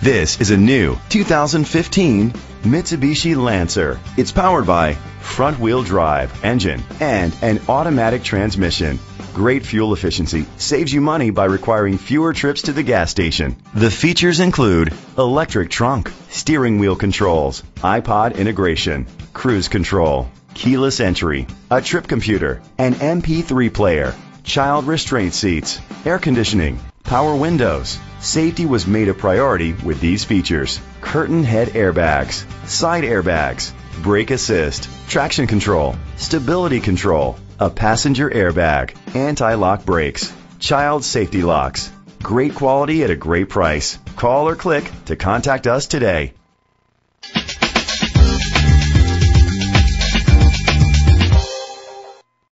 This is a new 2015 Mitsubishi Lancer. It's powered by front wheel drive engine and an automatic transmission. Great fuel efficiency saves you money by requiring fewer trips to the gas station. The features include electric trunk, steering wheel controls, iPod integration, cruise control, keyless entry, a trip computer, an MP3 player, child restraint seats, air conditioning, power windows. Safety was made a priority with these features. Curtain head airbags, side airbags, brake assist, traction control, stability control, a passenger airbag, anti-lock brakes, child safety locks. Great quality at a great price. Call or click to contact us today.